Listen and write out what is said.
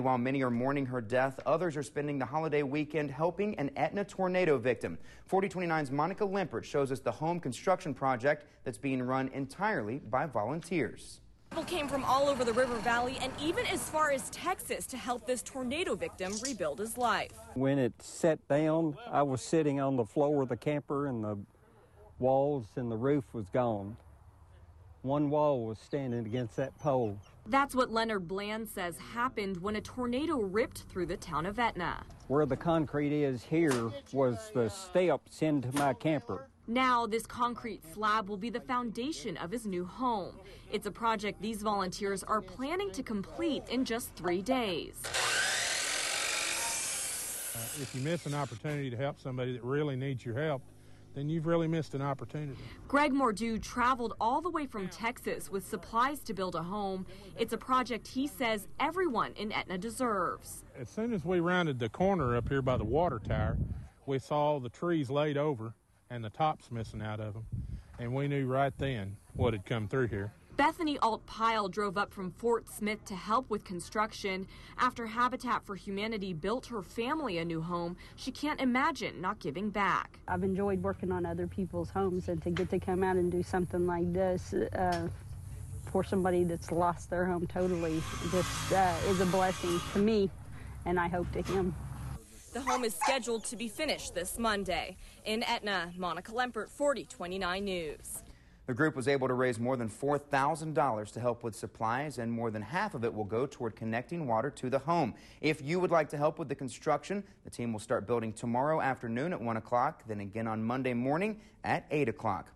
And while many are mourning her death, others are spending the holiday weekend helping an Etna tornado victim. 4029's Monica Lemperet shows us the home construction project that's being run entirely by volunteers. People came from all over the river valley and even as far as Texas to help this tornado victim rebuild his life. When it set down, I was sitting on the floor of the camper and the walls and the roof was gone. One wall was standing against that pole. That's what Leonard Bland says happened when a tornado ripped through the town of Etna. Where the concrete is here was the steps into my camper. Now, this concrete slab will be the foundation of his new home. It's a project these volunteers are planning to complete in just three days. Uh, if you miss an opportunity to help somebody that really needs your help, then you've really missed an opportunity. Greg Mordew traveled all the way from Texas with supplies to build a home. It's a project he says everyone in Etna deserves. As soon as we rounded the corner up here by the water tower, we saw the trees laid over and the tops missing out of them. And we knew right then what had come through here. Bethany Alt Pyle drove up from Fort Smith to help with construction. After Habitat for Humanity built her family a new home, she can't imagine not giving back. I've enjoyed working on other people's homes, and to get to come out and do something like this uh, for somebody that's lost their home totally just uh, is a blessing to me, and I hope to him. The home is scheduled to be finished this Monday. In Etna, Monica Lemperet, 4029 News. The group was able to raise more than $4,000 to help with supplies, and more than half of it will go toward connecting water to the home. If you would like to help with the construction, the team will start building tomorrow afternoon at 1 o'clock, then again on Monday morning at 8 o'clock.